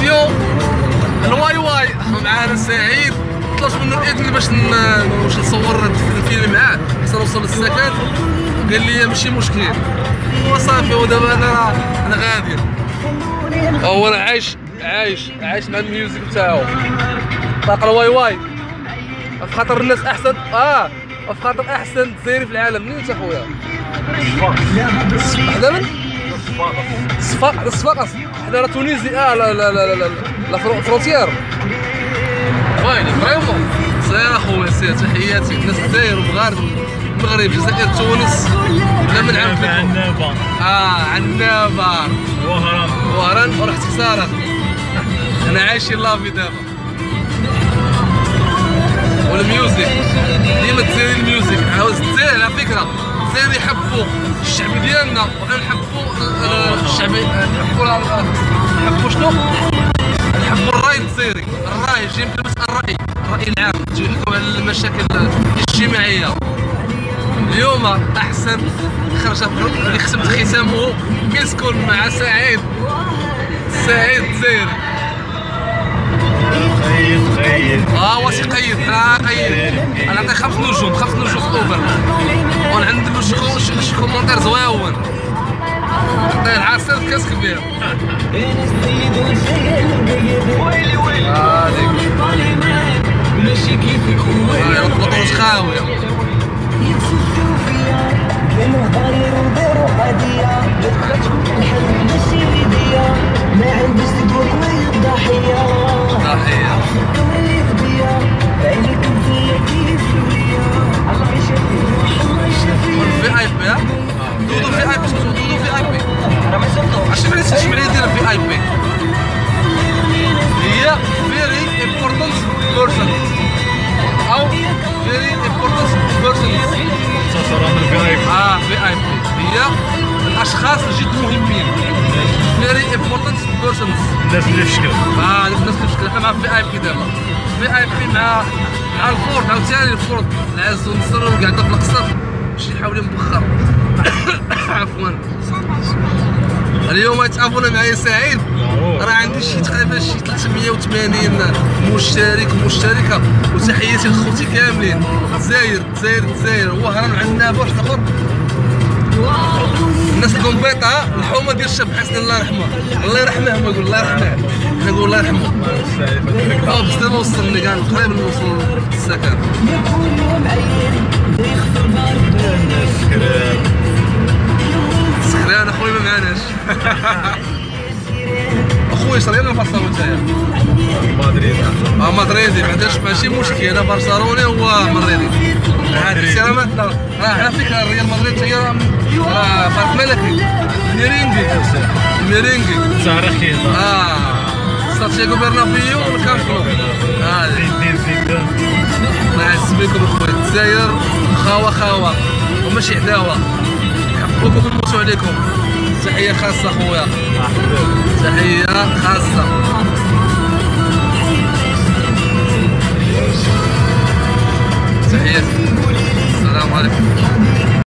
ميسيون الواي واي. معانا سعيد. طلبت منه الاذن باش باش نصور الفيلم معاه حتى نوصل للسكن. قال لي ماشي مشكل. وصافي ودابا أنا أنا غادي. هو راه عايش عايش عايش مع الميوزك تاعو طاق الواي واي. في خاطر الناس احسن آه. في خاطر أحسن تسيري في العالم. منين أنت خويا حدا من؟ صفاق الصفاقس حدا راه تونيزي آه لا لا لا لا لا فرونتيير. وين فريمون. سير اخويا سير تحياتي. الناس الجزائر ومغارب المغرب الجزائر تونس. ولا من عام عنابه آه عنابه وهران. وهران. ورحت خساره أنا عايش لافي دابا والميوزك. ديما تزيري الميوزك. عاوز تزير على فكرة. تزير يحبوا الشعب ديالنا وحنا نحبوا الشعب نحبوا نحبوا شنو؟ نحبوا الرأي الجزائري الرأي جاي من كلمة الرأي الرأي العام. تجي نحكوا على المشاكل الاجتماعية. اليوم أحسن خرجه اللي ختمت ختامه مسكون مع سعيد سعيد الجزائري قيد قيد آه واش قيد؟ آه قيد. أنا نعطيه خمس نجوم خمس نجوم في اوبر وأنا عندي له شي كومونتير زواون نعطيه العصير كاس كبير. هذيك. ماشي كيفك هو هاي البطوط خاويه دودو في اي بي دودو في اي بي عرفتي ملي تمشي ملي دير في اي بي هي فيري امبورتانت بيرسون أو فيري امبورتانت اي آه في اي بي هي الاشخاص جد مهمين فيري امبورتانت بيرسونز الناس اللي في شكل آه الناس اللي في شكل إحنا مع في اي بي دابا في اي بي مع مع الفورد عاوتاني الفورد العز والنصر وقاعده في القصر شي حاولي مبخر عفوا. اليوم يتعافونا معايا سعيد راه عندي شي تقريبا شي 380 مشترك مشتركة. وتحياتي لخوتي كاملين. الجزائر الجزائر الجزائر وهران عنابه واش الآخر الناس القنبيطه الحومة ديال الشاب حسن الله يرحمه. الله يرحمه ما يقول الله يرحمه. نقول الله يرحمه. آه بس دابا وصلني كان قريب نوصل السكن اخويا شري لنا برشلونه نتايا مدريد آه مدريدي ما عندهاش ماشي مشكل أنا برشلوني هو مدريدي هذه راه على فكره ريال مدريد هي راه فرق ملكي ميرينغي ميرينغي خيطة آه سانتياغو برنابيو والكامب نو الله يعز بكم اخويا الجزائر خاوه خاوه وماشي عداوه نحبوكم ونموتوا عليكم. تحية خاصة خويا. تحية خاصة. تحياتي السلام عليكم.